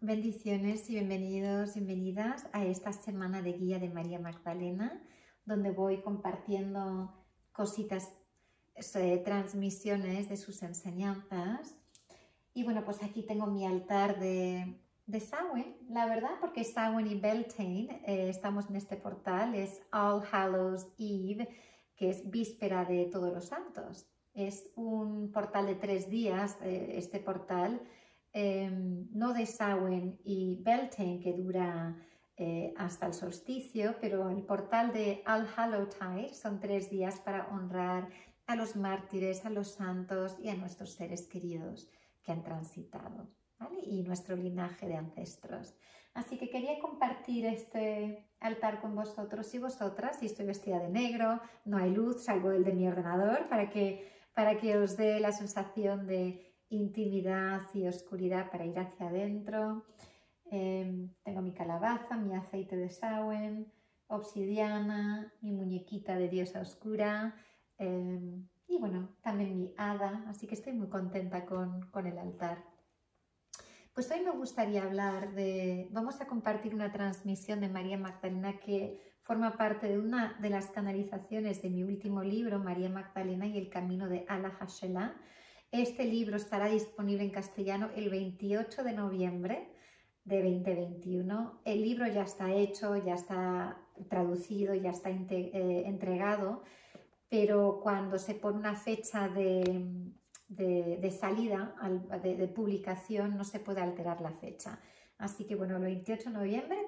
Bendiciones y bienvenidos, bienvenidas a esta semana de guía de María Magdalena, donde voy compartiendo cositas, eh, transmisiones de sus enseñanzas. Y bueno, pues aquí tengo mi altar de, de Samhain, la verdad, porque Samhain y Beltane, eh, estamos en este portal, es All Hallows Eve, que es víspera de todos los santos. Es un portal de tres días, eh, este portal, Em, no de Samhain y Beltane, que dura eh, hasta el solsticio, pero el portal de All Tide son tres días para honrar a los mártires, a los santos y a nuestros seres queridos que han transitado, y nuestro linaje de ancestros. Así que quería compartir este altar con vosotros y vosotras, y estoy vestida de negro, no hay luz, salvo el de mi ordenador, para que, para que os dé la sensación de intimidad y oscuridad para ir hacia adentro. Em, tengo mi calabaza, mi aceite de Samhain, obsidiana, mi muñequita de diosa oscura em, y bueno, también mi hada, así que estoy muy contenta con, con el altar. Pues hoy me gustaría hablar de, vamos a compartir una transmisión de María Magdalena que forma parte de una de las canalizaciones de mi último libro, María Magdalena y el camino de Allah Hashelah, este libro estará disponible en castellano el 28 de noviembre de 2021. El libro ya está hecho, ya está traducido, ya está eh, entregado, pero cuando se pone una fecha de, salida, de, publicación, no se puede alterar la fecha. Así que bueno, el 28 de noviembre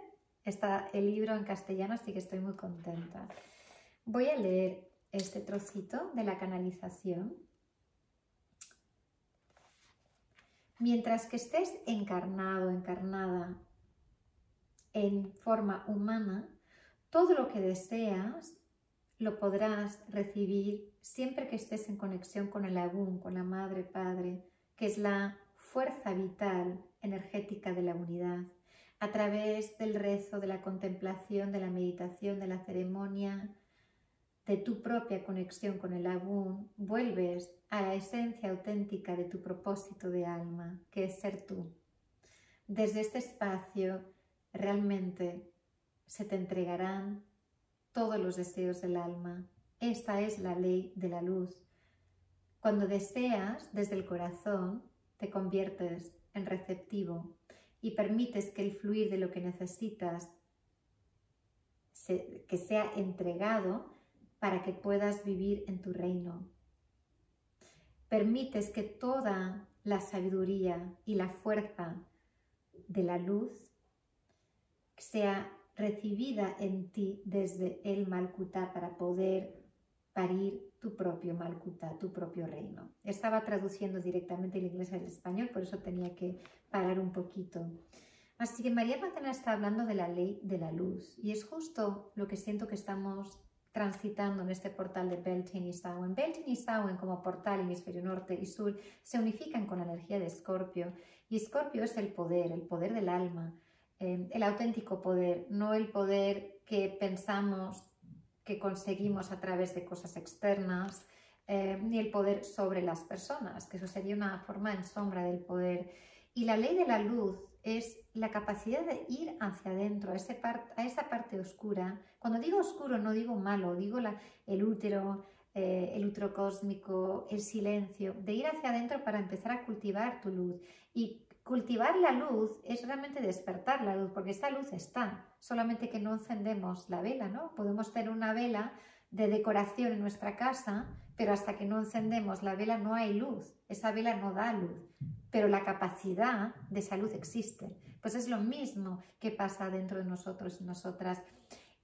está el libro en castellano, así que estoy muy contenta. Voy a leer este trocito de la canalización Mientras que estés encarnado, encarnada en forma humana, todo lo que deseas lo podrás recibir siempre que estés en conexión con el Agún, con la Madre Padre, que es la fuerza vital energética de la unidad, a través del rezo, de la contemplación, de la meditación, de la ceremonia, de tu propia conexión con el Agún, vuelves a la esencia auténtica de tu propósito de alma, que es ser tú. Desde este espacio realmente se te entregarán todos los deseos del alma. Esta es la ley de la luz. Cuando deseas desde el corazón, te conviertes en receptivo y permites que el fluir de lo que necesitas que sea entregado para que puedas vivir en tu reino. Permites que toda la sabiduría y la fuerza de la luz sea recibida en ti desde el Malkuta para poder parir tu propio Malkuta, tu propio reino. Estaba traduciendo directamente el inglés al español, por eso tenía que parar un poquito. Así que María Magdalena está hablando de la ley de la luz y es justo lo que siento que estamos transitando en este portal de Beltane y Samhain. Beltane y Samhain como portal hemisferio norte y sur se unifican con la energía de Escorpio y Escorpio es el poder, el poder del alma, eh, el auténtico poder, no el poder que pensamos que conseguimos a través de cosas externas, eh, ni el poder sobre las personas, que eso sería una forma en sombra del poder. Y la ley de la luz es la capacidad de ir hacia adentro, a, esa parte oscura. Cuando digo oscuro no digo malo, digo el útero, eh, el útero cósmico, el silencio, de ir hacia adentro para empezar a cultivar tu luz. Y cultivar la luz es realmente despertar la luz, porque esa luz está, solamente que no encendemos la vela, ¿no? Podemos tener una vela de decoración en nuestra casa, pero hasta que no encendemos la vela no hay luz, esa vela no da luz, pero la capacidad de esa luz existe. Pues es lo mismo que pasa dentro de nosotros y nosotras.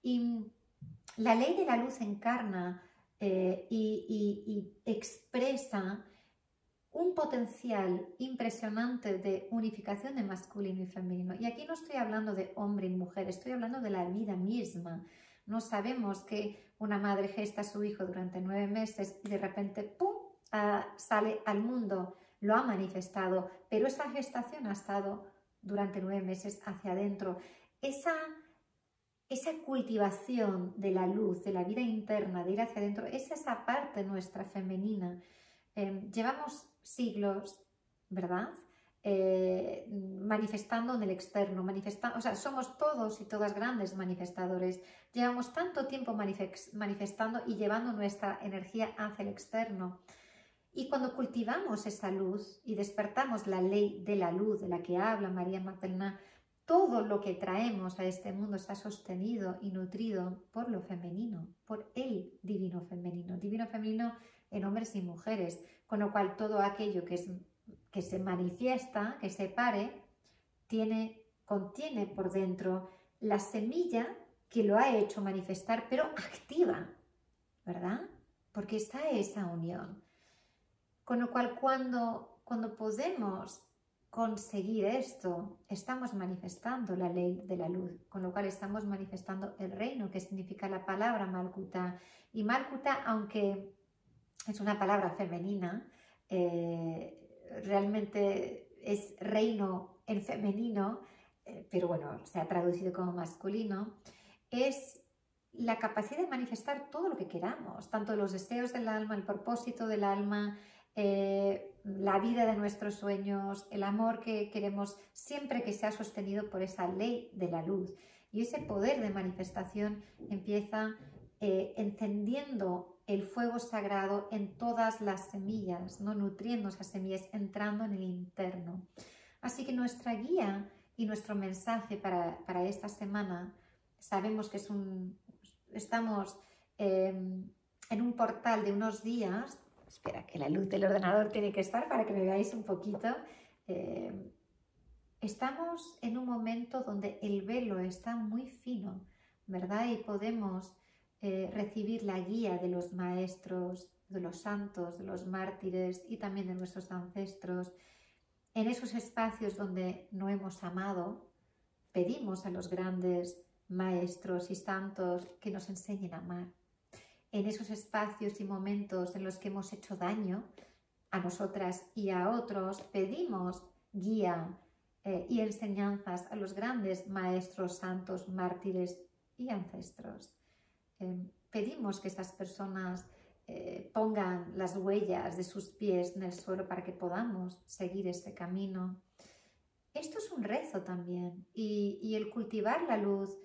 Y la ley de la luz encarna eh, y expresa un potencial impresionante de unificación de masculino y femenino. Y aquí no estoy hablando de hombre y mujer, estoy hablando de la vida misma. No sabemos que una madre gesta a su hijo durante nueve meses y de repente, ¡pum!, ah, sale al mundo. Lo ha manifestado, pero esa gestación ha estado durante nueve meses hacia adentro. Esa, esa cultivación de la luz, de la vida interna, de ir hacia adentro, es esa parte nuestra femenina. Em, llevamos siglos, ¿verdad? eh, manifestando en el externo, manifestando, o sea, somos todos y todas grandes manifestadores. Llevamos tanto tiempo manifestando y llevando nuestra energía hacia el externo. Y cuando cultivamos esa luz y despertamos la ley de la luz de la que habla María Magdalena, todo lo que traemos a este mundo está sostenido y nutrido por lo femenino, por el divino femenino, divino femenino en hombres y mujeres, con lo cual todo aquello que, se manifiesta, que se pare, tiene, contiene por dentro la semilla que lo ha hecho manifestar, pero activa, ¿verdad? Porque está esa unión. Con lo cual, cuando, cuando podemos conseguir esto, estamos manifestando la ley de la luz, con lo cual estamos manifestando el reino, que significa la palabra Malkuta. Y Malkuta, aunque es una palabra femenina, eh, realmente es reino en femenino, eh, pero bueno, se ha traducido como masculino, es la capacidad de manifestar todo lo que queramos, tanto los deseos del alma, el propósito del alma, eh, la vida de nuestros sueños, el amor que queremos siempre que sea sostenido por esa ley de la luz. Y ese poder de manifestación empieza eh, encendiendo el fuego sagrado en todas las semillas, no nutriendo esas semillas, entrando en el interno. Así que nuestra guía y nuestro mensaje para, esta semana, sabemos que es un, estamos eh, en un portal de unos días espera, que la luz del ordenador tiene que estar para que me veáis un poquito. Eh, estamos en un momento donde el velo está muy fino, ¿verdad? Y podemos eh, recibir la guía de los maestros, de los santos, de los mártires y también de nuestros ancestros. En esos espacios donde no hemos amado, pedimos a los grandes maestros y santos que nos enseñen a amar en esos espacios y momentos en los que hemos hecho daño a nosotras y a otros, pedimos guía eh, y enseñanzas a los grandes maestros, santos, mártires y ancestros. Em, pedimos que estas personas eh, pongan las huellas de sus pies en el suelo para que podamos seguir ese camino. Esto es un rezo también y el cultivar la luz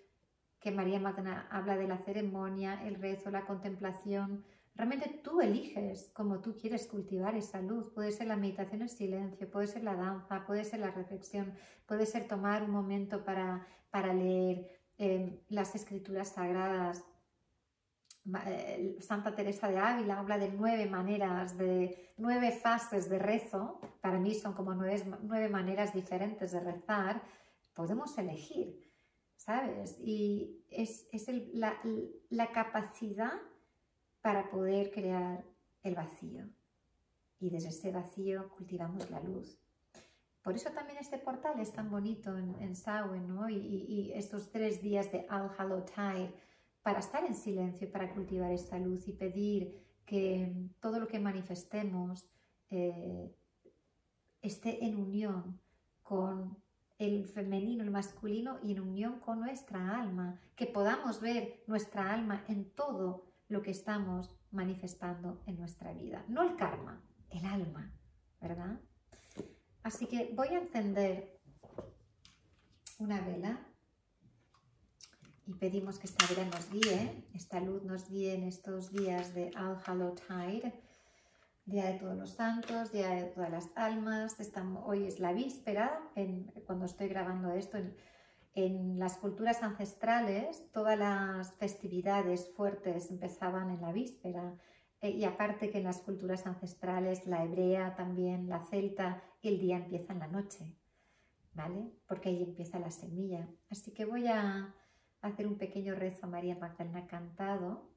que María Magna habla de la ceremonia, el rezo, la contemplación. Realmente tú eliges cómo tú quieres cultivar esa luz. Puede ser la meditación en silencio, puede ser la danza, puede ser la reflexión, puede ser tomar un momento para, para leer em, las escrituras sagradas. Eh, Santa Teresa de Ávila habla de nueve maneras, de nueve fases de rezo. Para mí son como nueve maneras diferentes de rezar. Podemos elegir. ¿Sabes? Y es, la, capacidad para poder crear el vacío. Y desde ese vacío cultivamos la luz. Por eso también este portal es tan bonito en, en Samhain, ¿no? Y, estos tres días de Al Tide para estar en silencio, para cultivar esta luz y pedir que todo lo que manifestemos eh, esté en unión con el femenino, el masculino y en unión con nuestra alma, que podamos ver nuestra alma en todo lo que estamos manifestando en nuestra vida. No el karma, el alma, ¿verdad? Así que voy a encender una vela y pedimos que esta vela nos guíe, esta luz nos guíe en estos días de All Hallow Tide Día de todos los santos, Día de todas las almas. Hoy es la víspera, cuando estoy grabando esto, en, las culturas ancestrales todas las festividades fuertes empezaban en la víspera. Eh, y aparte que en las culturas ancestrales, la hebrea también, la celta, el día empieza en la noche, ¿vale? Porque ahí empieza la semilla. Así que voy a hacer un pequeño rezo a María Magdalena cantado.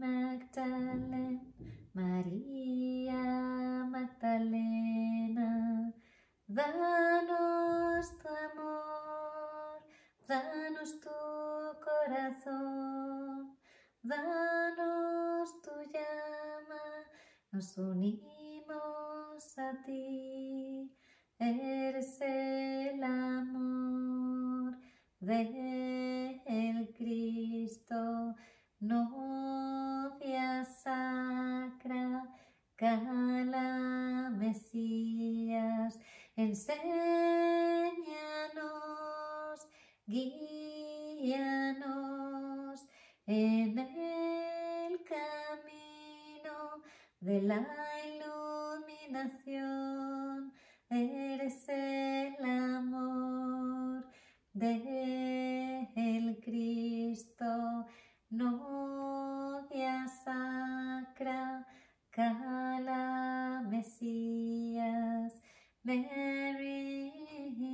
Magdalena, María Magdalena, danos tu amor, danos tu corazón, danos tu llama, nos unimos a ti, eres el amor del Cristo novia sacra, cala Mesías, enséñanos, guíanos en el camino de la iluminación, eres el amor del Cristo novia sacra, cala Mesías, Mary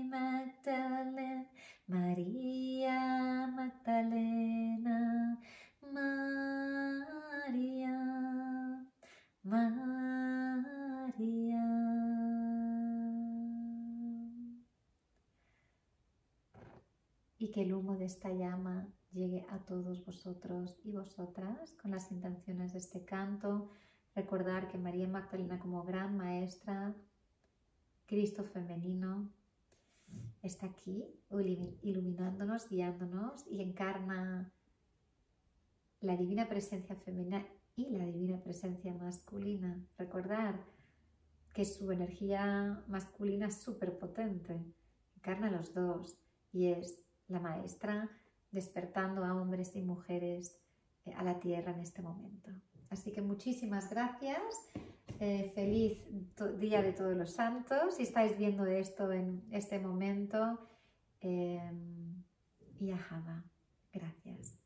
Magdalene, María Magdalena, María, María. Y que el humo de esta llama llegue a todos vosotros y vosotras con las intenciones de este canto. Recordar que María Magdalena como gran maestra Cristo femenino está aquí iluminándonos, guiándonos y encarna la divina presencia femenina y la divina presencia masculina. Recordar que su energía masculina es súper potente, encarna los dos y es la maestra despertando a hombres y mujeres eh, a la tierra en este momento. Así que muchísimas gracias. Eh, feliz Día de Todos los Santos. Si estáis viendo esto en este momento, eh, y a Java. Gracias.